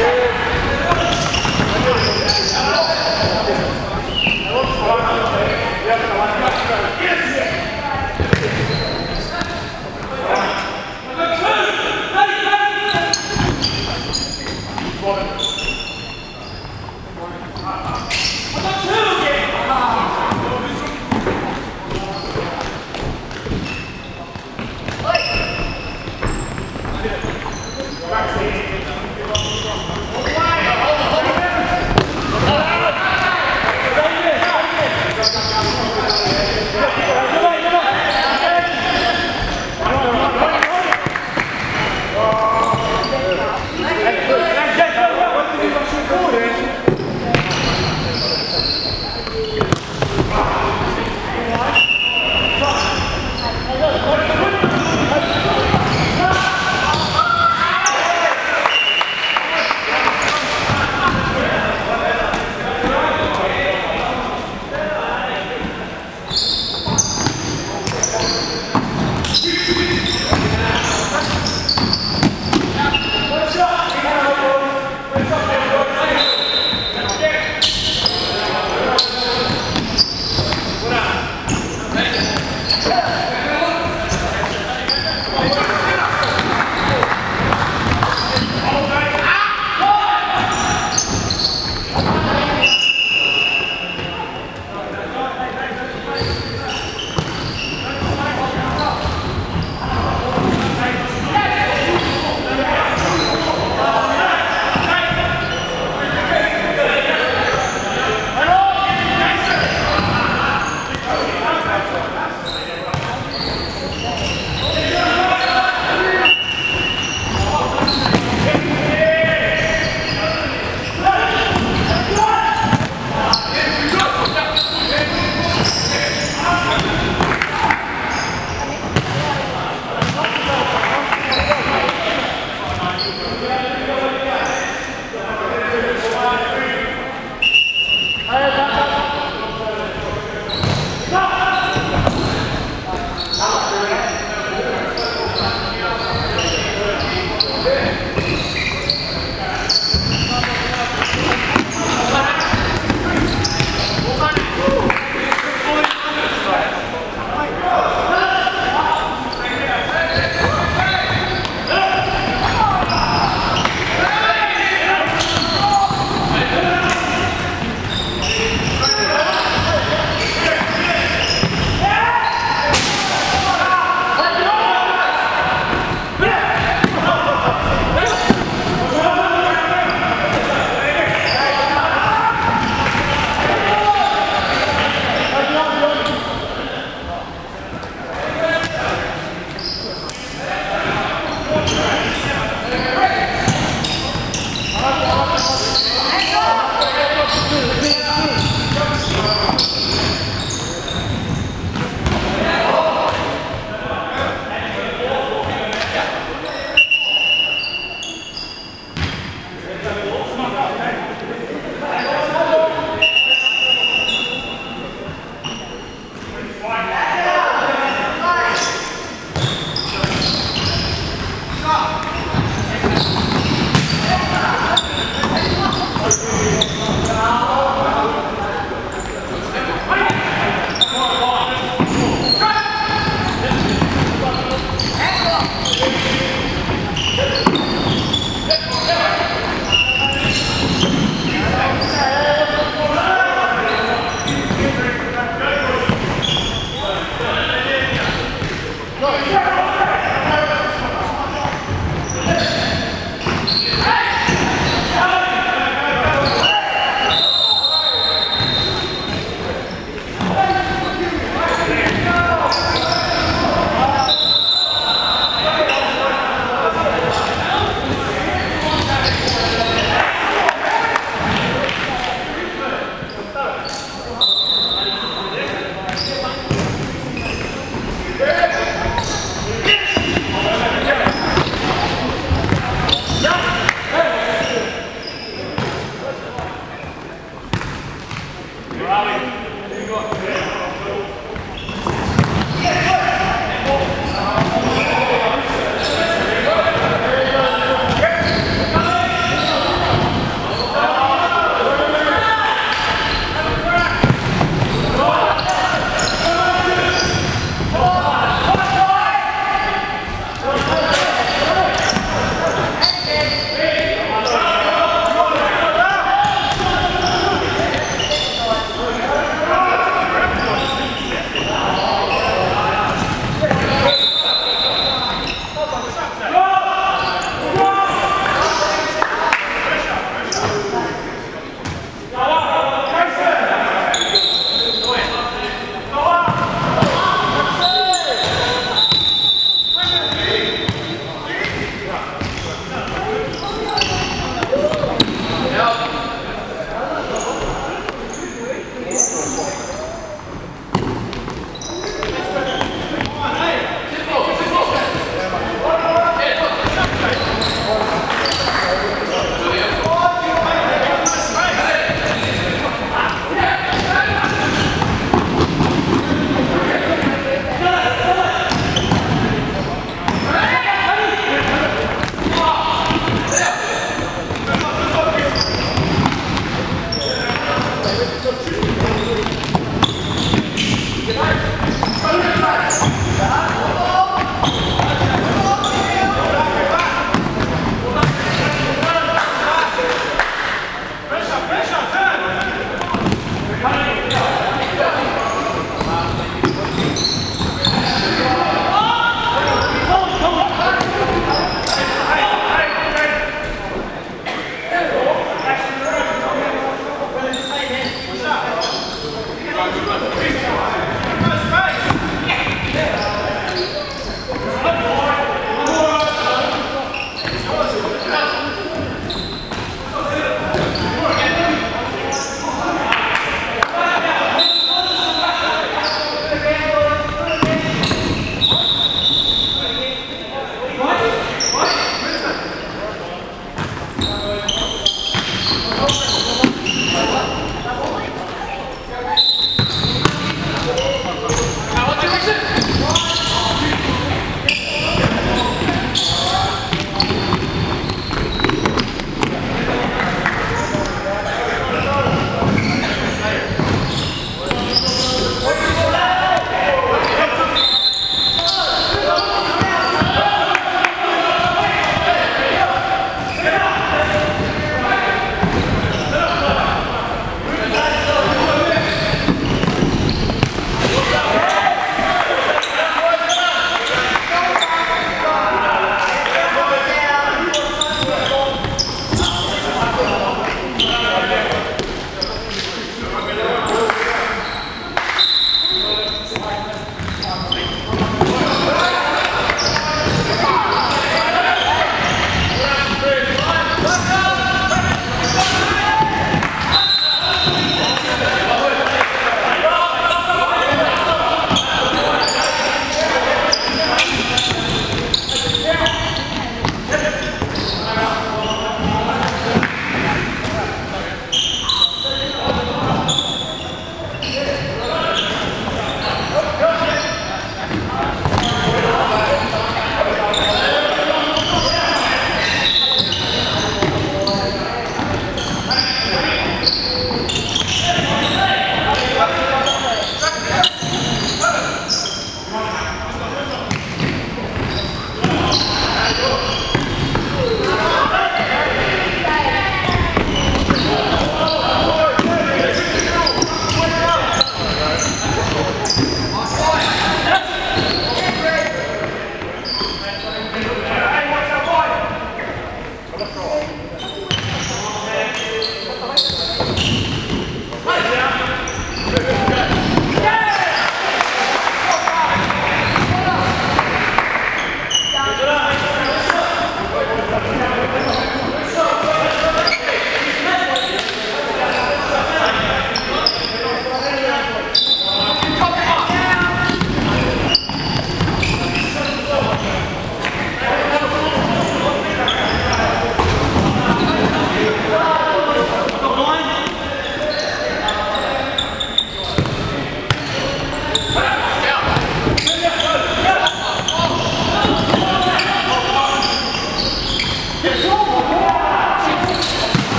Come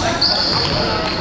like,